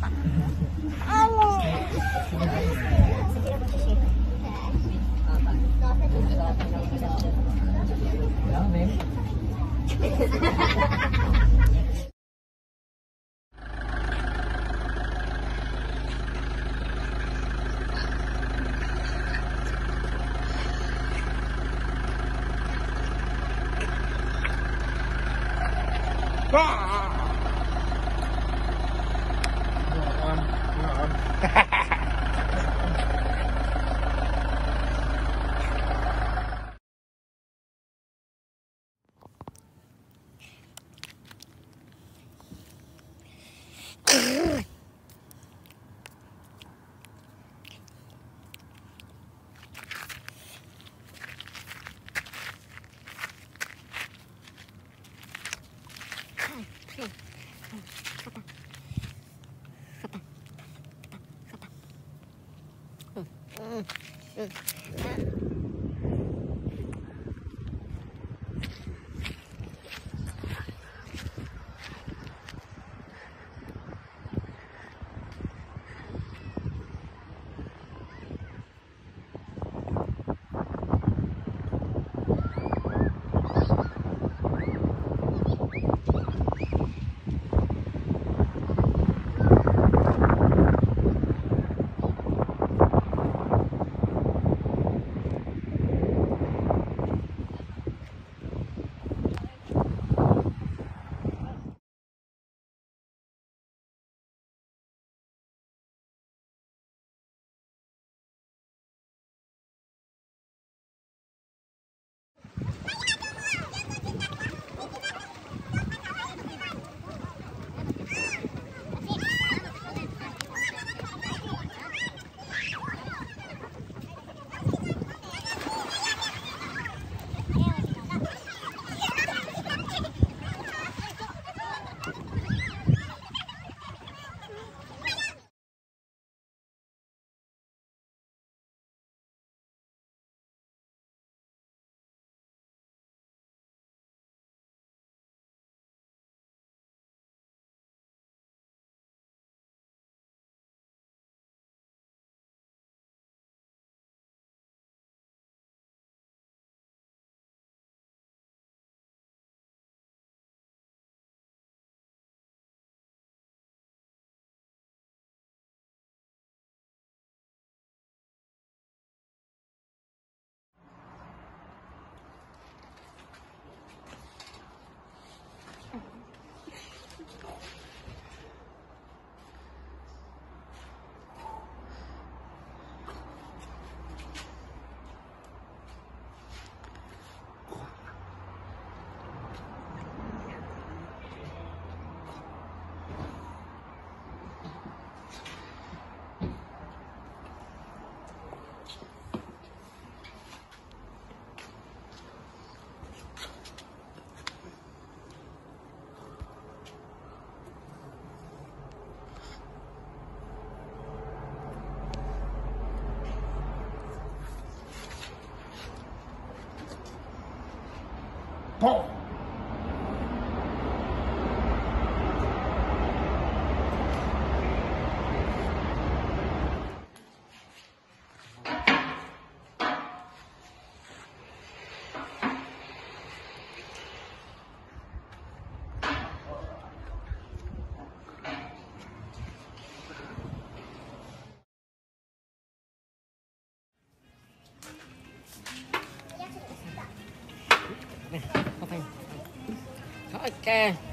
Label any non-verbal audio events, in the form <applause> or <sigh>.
啊！哈！Okay. <laughs> Yeah. ッケーあー、タンタ Okay. Eh,